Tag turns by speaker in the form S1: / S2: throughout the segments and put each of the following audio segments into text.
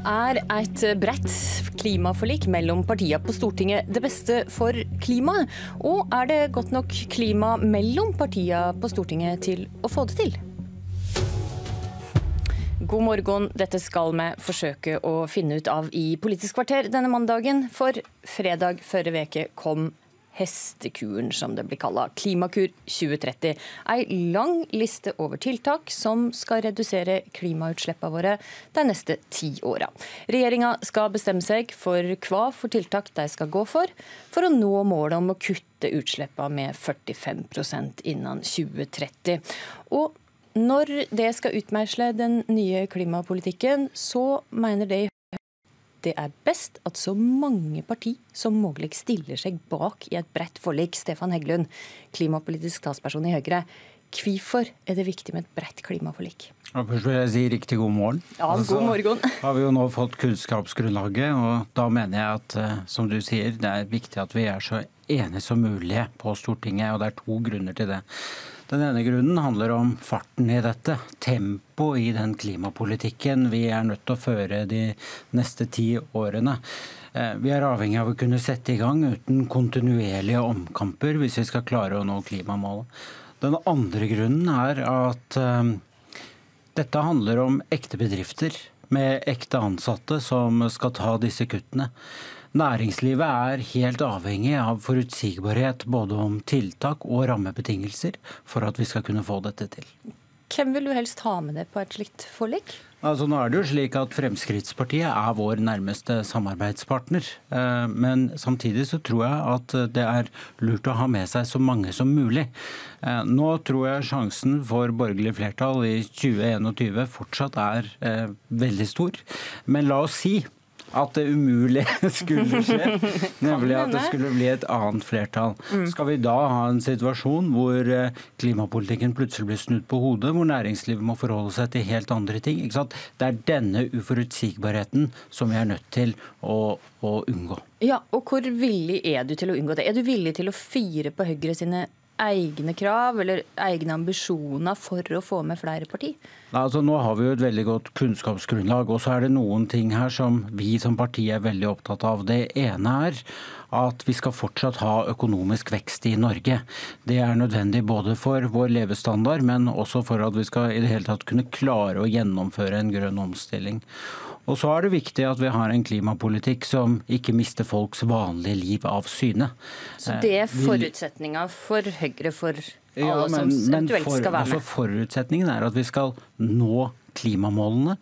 S1: Er et bredt klimaforlik mellom partiene på Stortinget det beste for klimaet? Og er det godt nok klima mellom partiene på Stortinget til å få det til? God morgen, dette skal vi forsøke å finne ut av i Politisk kvarter denne mandagen. For fredag førre veke kom hestekuren, som det blir kalla. Klimakur 2030. Ei lang liste over tiltak som skal redusere klimautslippene våre de neste ti åra. Regjeringa skal bestemme seg for hva for tiltak de skal gå for, for å nå målet om å kutte utslippene med 45% innen 2030. Og når det skal utmeisle den nye klimapolitikken, så mener de det er best at så mange parti som mulig stiller seg bak i et bredt forlik. Stefan Heggelund, klimapolitisk talsperson i Høyre. Hvorfor er det viktig med et bredt klimaforlik?
S2: først vil jeg si riktig god morgen.
S1: Ja, god morgen.
S2: Altså, har vi jo nå fått kunnskapsgrunnlaget, og da mener jeg at, eh, som du sier, det er viktig at vi er så enige som mulig på Stortinget, og det er to grunner til det. Den ene grunnen handler om farten i dette. Tempo i den klimapolitikken vi er nødt til å føre de neste ti årene. Eh, vi er avhengig av å kunne sette i gang uten kontinuerlige omkamper hvis vi skal klare å nå klimamålet. Den andre grunnen er at uh, dette handler om ekte bedrifter med ekte ansatte som skal ta disse kuttene. Næringslivet er helt avhengig av forutsigbarhet både om tiltak og rammebetingelser for at vi skal kunne få dette til.
S1: Hvem vil du helst ha med deg på et slikt forlik?
S2: Altså, nå er det jo slik at Fremskrittspartiet er vår nærmeste samarbeidspartner. Eh, men samtidig så tror jeg at det er lurt å ha med seg så mange som mulig. Eh, nå tror jeg sjansen for borgerlig flertall i 2021 fortsatt er eh, veldig stor. Men la oss si at det umulige skulle skje, nemlig at det skulle bli et annet flertall. Mm. Skal vi da ha en situasjon hvor eh, klimapolitikken plutselig blir snudd på hodet, hvor næringslivet må forholde seg til helt andre ting? Det er denne uforutsigbarheten som vi er nødt til å, å unngå.
S1: Ja, og Hvor villig er du til å unngå det? Er du villig til å fire på Høyre sine egne krav eller egne ambisjoner for å få med flere parti?
S2: Altså, nå har vi jo et veldig godt kunnskapsgrunnlag, og så er det noen ting her som vi som parti er veldig opptatt av. Det ene er at vi skal fortsatt ha økonomisk vekst i Norge. Det er nødvendig både for vår levestandard, men også for at vi skal i det hele tatt kunne klare å gjennomføre en grønn omstilling. Og så er det viktig at vi har en klimapolitikk som ikke mister folks vanlige liv av syne.
S1: Så det er eh, forutsetninga for Høyre for alle ja, men, som eventuelt for, skal være
S2: med? Altså forutsetningen er at vi skal nå klimamålene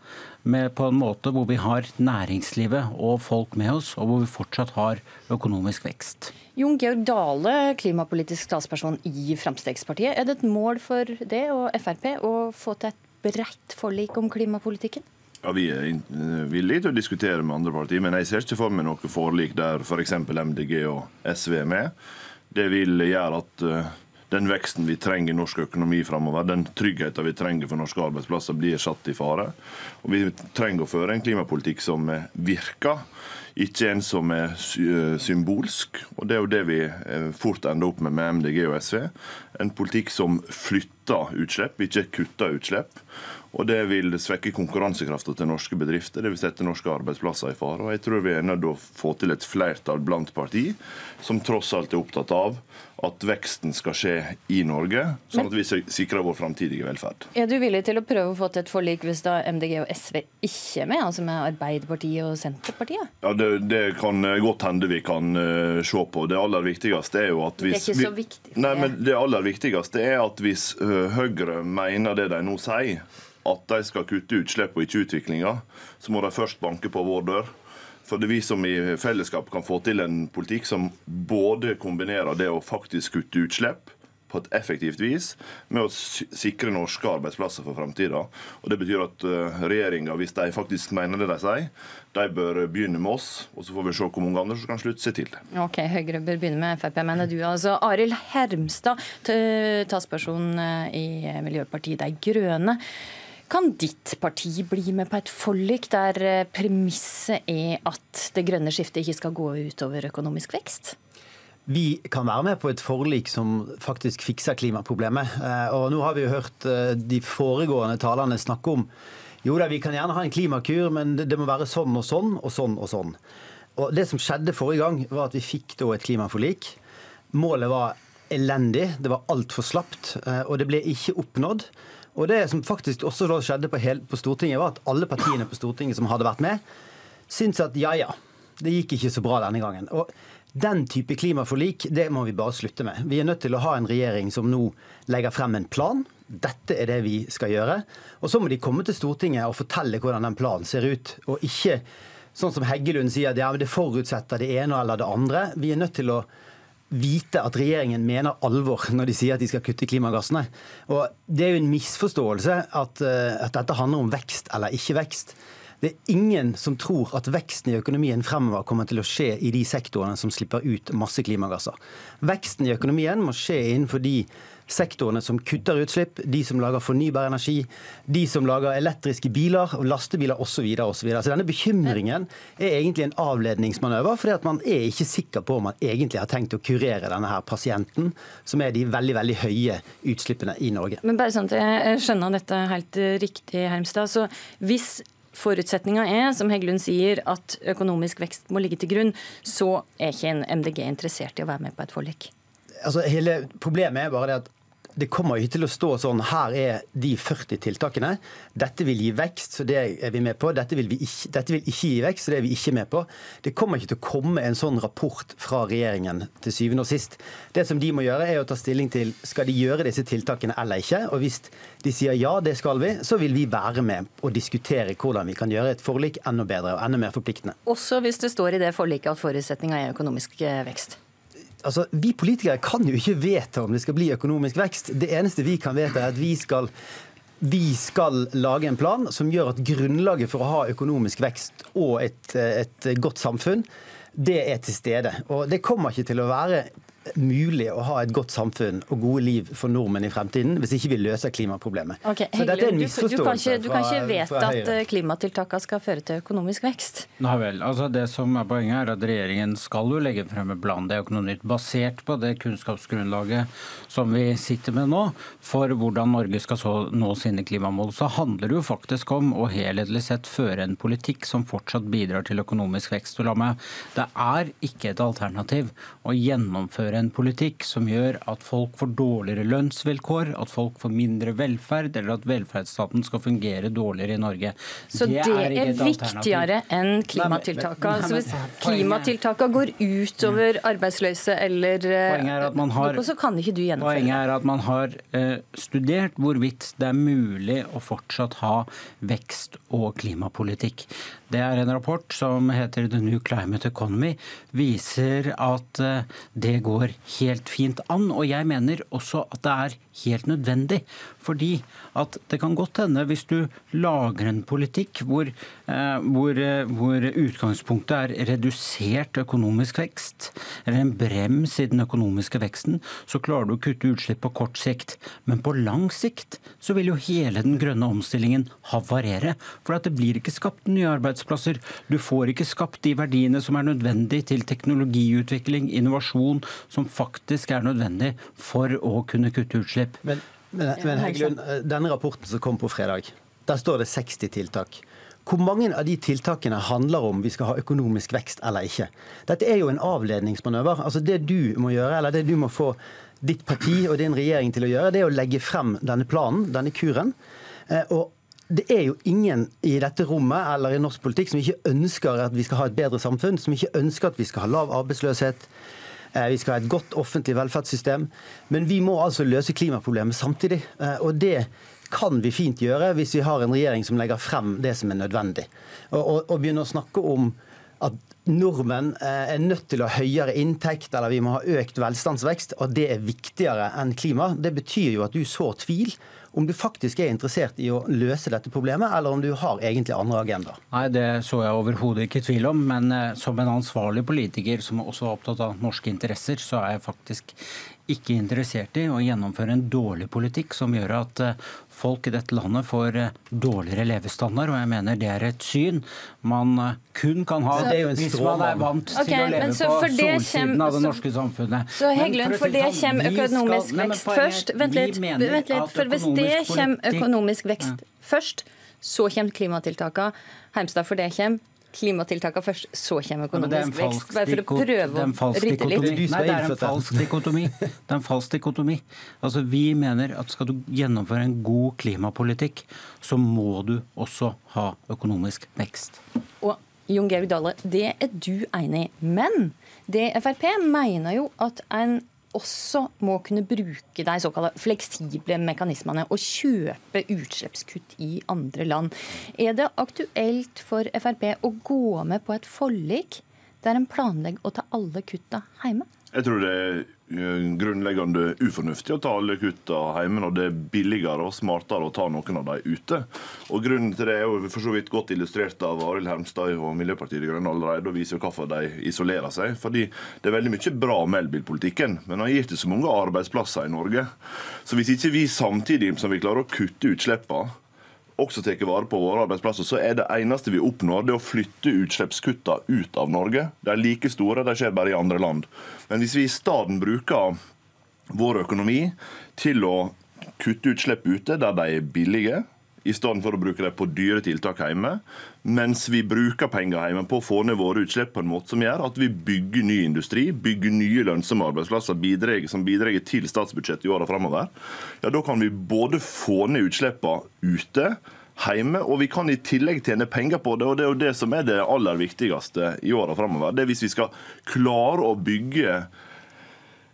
S2: med, på en måte hvor vi har næringslivet og folk med oss, og hvor vi fortsatt har økonomisk vekst.
S1: Jon Georg Dale, klimapolitisk talsperson i Frp. Er det et mål for det og Frp å få til et bredt forlik om klimapolitikken?
S3: Ja, Vi er eh, villige til å diskutere med andre partier, men jeg ser ikke for meg noe forlik der f.eks. For MDG og SV er med. Det vil gjøre at eh, den veksten vi trenger i norsk økonomi framover, den tryggheten vi trenger for norske arbeidsplasser, blir satt i fare. Og Vi trenger å føre en klimapolitikk som virker, ikke en som er symbolsk. Og Det er jo det vi eh, fort ender opp med med MDG og SV. En politikk som flytter utslipp, ikke kutta utslipp. Og det vil svekke konkurransekrafta til norske bedrifter. Det vil sette norske arbeidsplasser i fare. Og jeg tror vi er nødt til å få til et flertall blant parti som tross alt er opptatt av at veksten skal skje i Norge, sånn at vi sikrer vår framtidige velferd.
S1: Er du villig til å prøve å få til et forlik hvis da MDG og SV ikke er med, altså med Arbeiderpartiet og Senterpartiet?
S3: Ja, Det, det kan godt hende vi kan uh, se på. Det aller viktigste er jo at hvis
S1: Det er ikke så viktig?
S3: Vi, nei, men det aller viktigste er at hvis uh, Høyre mener det de nå sier, at de skal kutte utslipp og ikke utviklinga, så må de først banke på vår dør. For det er vi som i fellesskap kan få til en politikk som både kombinerer det å faktisk kutte utslipp på et effektivt vis med å sikre norske arbeidsplasser for framtida. Det betyr at uh, regjeringa, hvis de faktisk mener det de sier, de bør begynne med oss. Og så får vi se hvor mange andre som kan slutte seg til det.
S1: Ok, Høyre bør begynne med Frp, mener du. altså. Arild Hermstad, talsperson eh, i Miljøpartiet De Grønne. Kan ditt parti bli med på et forlik der eh, premisset er at det grønne skiftet ikke skal gå utover økonomisk vekst?
S4: Vi kan være med på et forlik som faktisk fikser klimaproblemet. Eh, og nå har vi jo hørt eh, de foregående talerne snakke om Jo da, vi kan gjerne ha en klimakur, men det, må være sånn og sånn og sånn og sånn. Og Det som skjedde forrige gang, var at vi fikk da et klimaforlik. Målet var elendig, det var altfor slapt, eh, og det ble ikke oppnådd. Og Det som faktisk også da skjedde på, hele, på Stortinget, var at alle partiene på Stortinget som hadde vært med, syntes at ja ja, det gikk ikke så bra denne gangen. Og den type klimaforlik det må vi bare slutte med. Vi er nødt til å ha en regjering som nå legger frem en plan. Dette er det vi skal gjøre. Og så må de komme til Stortinget og fortelle hvordan den planen ser ut. Og ikke sånn som Heggelund sier, at ja, det forutsetter det ene eller det andre. Vi er nødt til å vite at regjeringen mener alvor når de sier at de skal kutte klimagassene. Og Det er jo en misforståelse at, eh, at dette handler om vekst eller ikke vekst. Det er ingen som tror at veksten i økonomien fremover kommer til å skje i de sektorene som slipper ut masse klimagasser. Veksten i økonomien må skje innenfor de sektorene som kutter utslipp, de som lager fornybar energi, de som lager elektriske biler, og lastebiler osv. Så, så denne bekymringen er egentlig en avledningsmanøver, fordi at man er ikke sikker på om man egentlig har tenkt å kurere denne her pasienten, som er de veldig veldig høye utslippene i Norge.
S1: Men bare sånn at jeg skjønner dette helt riktig, Hermstad. Så hvis Forutsetninga er, som Heggelund sier, at økonomisk vekst må ligge til grunn. Så er ikke en MDG interessert i å være med på et forlik.
S4: Altså, hele Problemet er bare det at det kommer ikke til å stå sånn her er de 40 tiltakene. Dette vil gi vekst, så det er vi med på. Dette vil, ikke, dette vil ikke gi vekst, så det er vi ikke med på. Det kommer ikke til å komme en sånn rapport fra regjeringen til syvende og sist. Det som de må gjøre, er å ta stilling til skal de gjøre disse tiltakene eller ikke. Og hvis de sier ja, det skal vi, så vil vi være med og diskutere hvordan vi kan gjøre et forlik enda bedre og enda mer forpliktende.
S1: Også hvis det står i det forliket at forutsetninga er økonomisk vekst?
S4: Altså, Vi politikere kan jo ikke vedta om det skal bli økonomisk vekst. Det eneste vi kan vedta, er at vi skal, vi skal lage en plan som gjør at grunnlaget for å ha økonomisk vekst og et, et godt samfunn, det er til stede. Og Det kommer ikke til å være mulig å ha et godt samfunn og gode liv for nordmenn i fremtiden hvis ikke vi løser klimaproblemet.
S1: Okay, så dette er en misforståelse du, du, kan ikke, du kan ikke vedta at eh, klimatiltakene skal føre til økonomisk vekst?
S2: Nei vel. altså Det som er poenget er at regjeringen skal jo legge frem en plan, det er jo ikke noe nytt, basert på det kunnskapsgrunnlaget som vi sitter med nå, for hvordan Norge skal så nå sine klimamål. Så handler det jo faktisk om å helhetlig sett føre en politikk som fortsatt bidrar til økonomisk vekst. Og la meg, Det er ikke et alternativ å gjennomføre en politikk som gjør at folk får dårligere lønnsvilkår, at folk får mindre velferd, eller at velferdsstaten skal fungere dårligere i Norge.
S1: Så det, det er, er viktigere enn klimatiltakene? Så hvis klimatiltakene går utover arbeidsløse eller har, noe, så kan ikke du gjennomføre
S2: Poenget er at man har uh, studert hvorvidt det er mulig å fortsatt ha vekst- og klimapolitikk. Det er en rapport som heter The New Climate Economy. Viser at eh, det går helt fint an. Og jeg mener også at det er helt nødvendig. Fordi at det kan godt hende, hvis du lager en politikk hvor, eh, hvor, eh, hvor, utgangspunktet er redusert økonomisk vekst, eller en brems i den økonomiske veksten, så klarer du å kutte utslipp på kort sikt. Men på lang sikt så vil jo hele den grønne omstillingen havarere. For at det blir ikke skapt nye arbeidsplasser. Du får ikke skapt de verdiene som er nødvendig til teknologiutvikling, innovasjon, som faktisk er nødvendig for å kunne kutte utslipp.
S4: Men, men, men Heggelund, eh, denne rapporten som kom på fredag, der står det 60 tiltak. Hvor mange av de tiltakene handler om vi skal ha økonomisk vekst eller ikke? Dette er jo en avledningsmanøver. Altså Det du må gjøre, eller det du må få ditt parti og din regjering til å gjøre, det er å legge frem denne planen, denne kuren. Eh, og det er jo ingen i dette rommet eller i norsk politikk som ikke ønsker at vi skal ha et bedre samfunn, som ikke ønsker at vi skal ha lav arbeidsløshet, vi skal ha et godt offentlig velferdssystem. Men vi må altså løse klimaproblemet samtidig. Eh, og det kan vi fint gjøre hvis vi har en regjering som legger frem det som er nødvendig. Og, og, og begynne å snakke om at nordmenn eh, er nødt til å ha høyere inntekt, eller vi må ha økt velstandsvekst, og det er viktigere enn klima. Det betyr jo at du sår tvil om du faktisk er interessert i å løse dette problemet, eller om du har egentlig andre agendaer.
S2: Nei, det så jeg overhodet ikke tvil om, men eh, som en ansvarlig politiker som også er opptatt av norske interesser, så er jeg faktisk ikke interessert i å gjennomføre en dårlig politikk som gjør at eh, folk i dette landet får eh, dårligere levestandard. Og jeg mener det er et syn man eh, kun kan ha hvis man er vant okay, til å leve på solsiden av det norske samfunnet.
S1: Så Heggelund, for det kommer økonomisk vekst først Vent litt, vent litt. For hvis det kommer økonomisk vekst først, så kommer klimatiltakene. Heimstad, for det kommer klimatiltakene først, så kommer økonomisk vekst. Bare for å prøve å rydde litt.
S2: Nei, det er en falsk dikotomi. Det er en falsk dikotomi. Altså, vi mener at skal du gjennomføre en god klimapolitikk, så må du også ha økonomisk vekst.
S1: Og Jon Georg Dale, det er du enig i. Men det Frp mener jo at en også må kunne bruke de såkalte fleksible mekanismene og kjøpe utslippskutt i andre land. Er det aktuelt for Frp å gå med på et forlik der en planlegger å ta alle kutta hjemme?
S3: Jeg tror det er eh, grunnleggende ufornuftig å ta alle kutta hjemme når det er billigere og smartere å ta noen av dem ute. Og Grunnen til det er jo for så vidt godt illustrert av Arild Hermstad og Miljøpartiet De Grønne allerede, og viser jo hvorfor de isolerer seg. Fordi det er veldig mye bra med elbilpolitikken, men han gir ikke så mange arbeidsplasser i Norge. Så hvis ikke vi samtidig som vi klarer å kutte utslippene, også tar vare på våre arbeidsplasser, så er det eneste vi oppnår, det å flytte utslippskutta ut av Norge. De er like store, de skjer bare i andre land. Men hvis vi i stedet bruker vår økonomi til å kutte utslipp ute der de er billige, i stedet for å bruke dem på dyre tiltak hjemme, mens vi bruker penger hjemme på å få ned våre utslipp på en måte som gjør at vi bygger ny industri, bygger nye lønnsomme arbeidsplasser bidrar, som bidrar til statsbudsjettet i åra framover, ja, da kan vi både få ned utslippene ute, hjemme, og vi kan i tillegg tjene penger på det. og Det er jo det som er det aller viktigste i åra framover. Det er hvis vi skal klare å bygge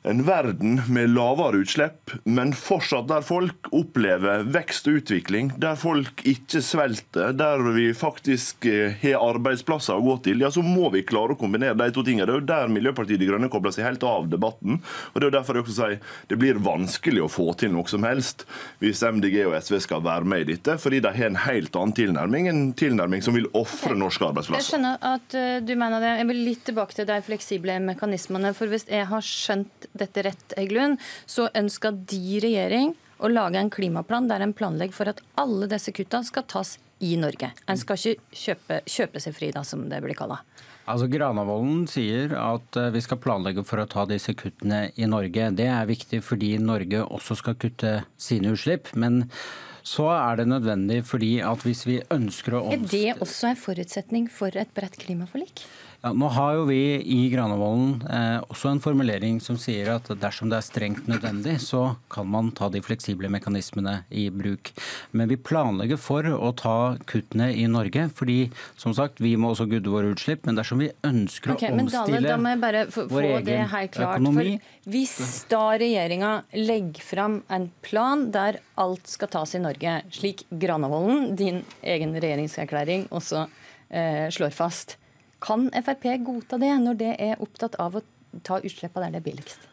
S3: en verden med lavere utslipp, men fortsatt der folk opplever vekst og utvikling, der folk ikke svelter, der vi faktisk eh, har arbeidsplasser å gå til, ja, så må vi klare å kombinere de to tingene. Det er jo der Miljøpartiet De Grønne kobler seg helt av debatten. og Det er jo derfor jeg også sier det blir vanskelig å få til noe som helst hvis MDG og SV skal være med i dette, fordi de har en helt annen tilnærming, en tilnærming som vil ofre norske arbeidsplasser.
S1: Jeg skjønner at eh, du mener det. Jeg vil litt tilbake til de fleksible mekanismene. for hvis jeg har skjønt dette rett, Eglund, så ønsker de regjering å lage en klimaplan der en planlegger for at alle disse kutta skal tas i Norge. En skal ikke kjøpe, kjøpe seg fri, da, som det blir kalla.
S2: Altså Granavolden sier at eh, vi skal planlegge for å ta disse kuttene i Norge. Det er viktig fordi Norge også skal kutte sine utslipp. Men så er det nødvendig fordi at hvis vi ønsker å
S1: Er det også en forutsetning for et bredt klimaforlik?
S2: Ja, nå har jo vi i Granavolden eh, også en formulering som sier at dersom det er strengt nødvendig, så kan man ta de fleksible mekanismene i bruk. Men vi planlegger for å ta kuttene i Norge, fordi som sagt, vi må også gudde våre utslipp. Men dersom vi ønsker okay, å omstille Dale, da må jeg bare få, vår egen det her klart, økonomi
S1: Hvis da regjeringa legger fram en plan der alt skal tas i Norge, slik Granavolden, din egen regjeringserklæring, også eh, slår fast, kan Frp godta det, når det er opptatt av å ta utslippene der det er billigst?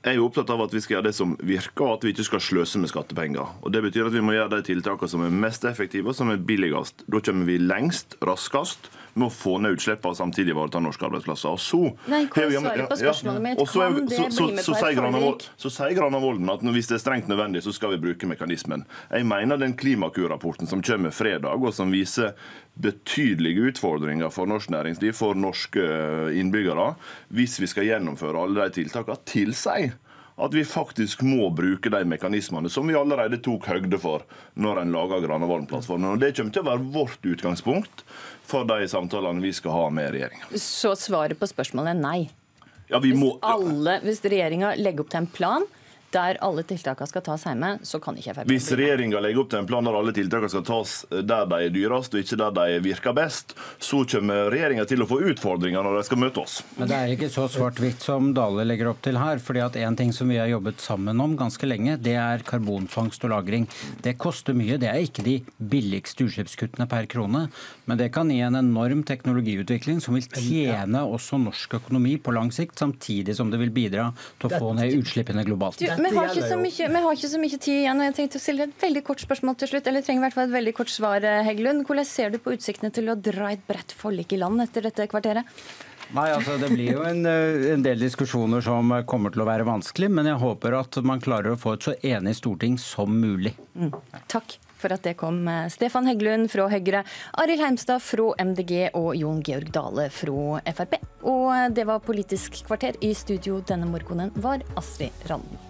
S3: Jeg er opptatt av at vi skal gjøre det som virker, og at vi ikke skal sløse med skattepenger. Og Det betyr at vi må gjøre de tiltakene som er mest effektive og som er billigst. Da kommer vi lengst, raskest, med å få ned utslippene og samtidig ivareta norske arbeidsplasser. Og så
S1: Nei, hva er svaret på spørsmålet mitt? Kan det bli med på et forlik?
S3: Så sier Granavolden at hvis det er strengt nødvendig, så skal vi bruke mekanismen. Jeg mener den Klimakur-rapporten som kommer fredag, og som viser betydelige utfordringer for norsk næringsliv, for norske innbyggere, hvis vi skal gjennomføre alle de tiltakene, tilsier at vi faktisk må bruke de mekanismene som vi allerede tok høgde for når en laga Granavolden-plattformen. Det kommer til å være vårt utgangspunkt for de samtalene vi skal ha med regjeringa.
S1: Så svaret på spørsmålet er nei?
S3: Ja, må...
S1: Hvis, alle, hvis regjeringa legger opp til en plan der alle tiltakene skal tas hjemme, så kan ikke Frp
S3: Hvis regjeringa legger opp til en plan der alle tiltakene skal tas der de er dyrest, og ikke der de virker best, så kommer regjeringa til å få utfordringer når de skal møte oss.
S2: Men det er ikke så svart-hvitt som Dale legger opp til her. fordi at en ting som vi har jobbet sammen om ganske lenge, det er karbonfangst og -lagring. Det koster mye. Det er ikke de billigste utslippskuttene per krone, men det kan gi en enorm teknologiutvikling som vil tjene også norsk økonomi på lang sikt, samtidig som det vil bidra til å få ned utslippene globalt.
S1: Vi har, ikke så mye, vi har ikke så mye tid igjen. og jeg tenkte å stille et veldig kort spørsmål til slutt. eller trenger i hvert fall et veldig kort svar, eh, Heggelund. Hvordan ser du på utsiktene til å dra et bredt forlik i land etter dette kvarteret?
S2: Nei, altså Det blir jo en, eh, en, del diskusjoner som kommer til å være vanskelig, men jeg håper at man klarer å få et så enig storting som mulig.
S1: Mm. Takk for at det kom. Eh, Stefan Heggelund fra Høyre, Arild Heimstad fra MDG og Jon Georg Dale fra Frp. Og det var Politisk kvarter. I studio denne morgenen var Astrid Randen.